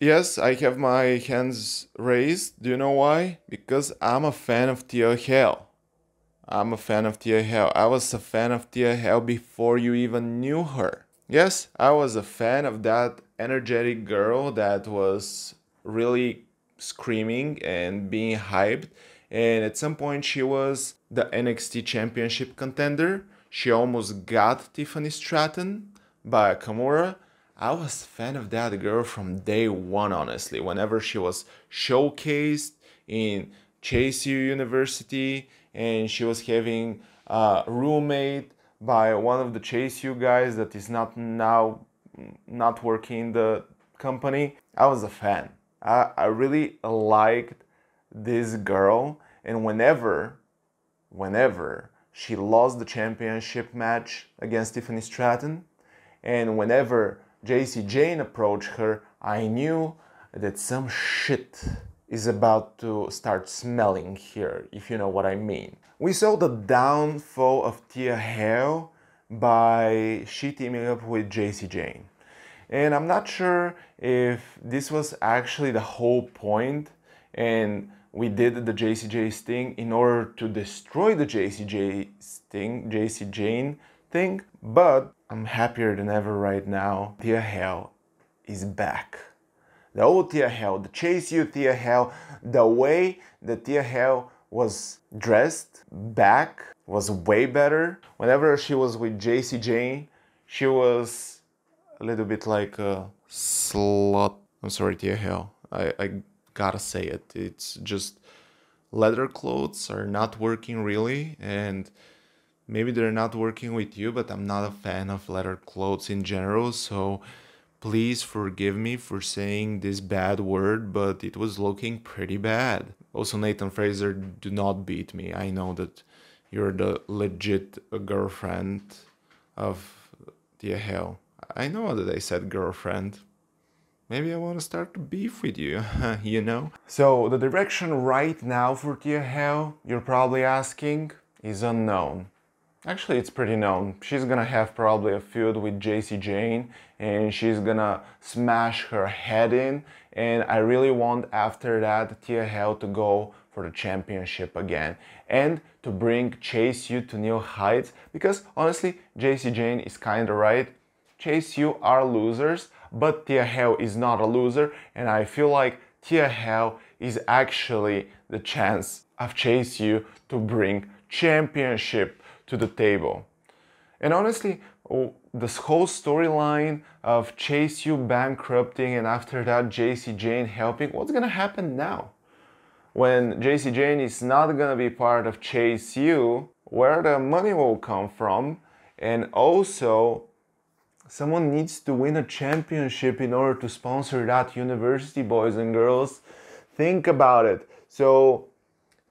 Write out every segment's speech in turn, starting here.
Yes, I have my hands raised. Do you know why? Because I'm a fan of Thea Hail. I'm a fan of Thea Hail. I was a fan of Thea Hail before you even knew her. Yes, I was a fan of that energetic girl that was really screaming and being hyped. And at some point, she was the NXT Championship contender. She almost got Tiffany Stratton by Kimura. I was a fan of that girl from day one, honestly. Whenever she was showcased in Chase U University and she was having a roommate by one of the Chase U guys that is not now not working in the company. I was a fan. I, I really liked this girl and whenever whenever she lost the championship match against Tiffany Stratton and whenever Jacy Jayne approached her, I knew that some shit is about to start smelling here, if you know what I mean. We saw the downfall of Thea Hail by she teaming up with Jacy Jayne. And I'm not sure if this was actually the whole point and we did the JCJ thing in order to destroy the JCJ thing, Jacy Jayne thing, but I'm happier than ever right now. Thea Hail is back. The old Thea Hail, the Chase U Thea Hail, the way that Thea Hail was dressed back was way better. Whenever she was with Jacy Jayne, she was a little bit like a slut. I'm sorry, Thea Hail. I, I gotta say it. It's just leather clothes are not working really, and maybe they're not working with you, but I'm not a fan of leather clothes in general, so please forgive me for saying this bad word, but it was looking pretty bad. Also, Nathan Frazer, do not beat me. I know that you're the legit girlfriend of Thea Hail. I know that I said girlfriend. Maybe I want to start to beef with you, you know? So, the direction right now for Thea Hail, you're probably asking, is unknown. Actually, it's pretty known. She's gonna have probably a feud with Jacy Jayne and she's gonna smash her head in. And I really want after that Thea Hail to go for the championship again and to bring Chase U to new heights because honestly, Jacy Jayne is kinda right. Chase U are losers, but Thea Hail is not a loser, and I feel like Thea Hail is actually the chance of Chase U to bring championship to the table. And honestly, oh, this whole storyline of Chase U bankrupting and after that Jacy Jayne helping, what's gonna happen now? When Jacy Jayne is not gonna be part of Chase U, where the money will come from, and also someone needs to win a championship in order to sponsor that university, boys and girls. Think about it. So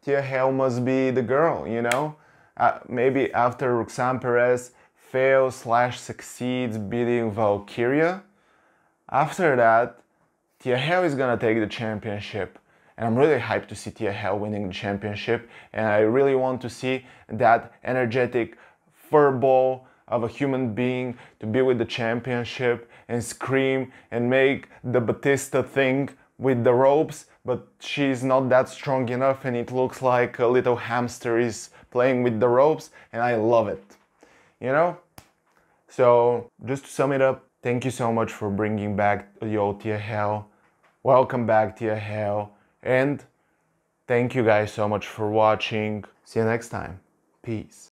Thea Hail must be the girl, you know? Uh, maybe after Roxanne Perez fails slash succeeds beating Valkyria, after that, Thea Hail is gonna take the championship. And I'm really hyped to see Thea Hail winning the championship. And I really want to see that energetic furball of a human being to be with the championship and scream and make the Batista thing with the ropes, but she's not that strong enough and it looks like a little hamster is playing with the ropes and I love it. You know? So just to sum it up, thank you so much for bringing back Yo Thea Hail. Welcome back Thea Hail. And thank you guys so much for watching. See you next time. Peace.